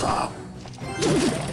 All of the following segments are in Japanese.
だ。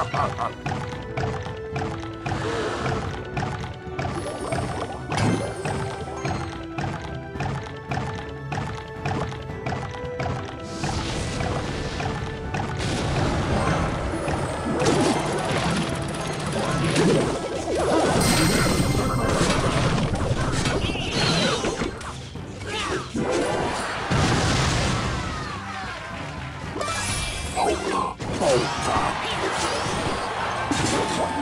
あっ。you